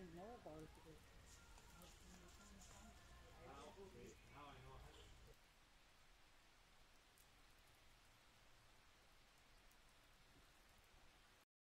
You're right. I, I know about it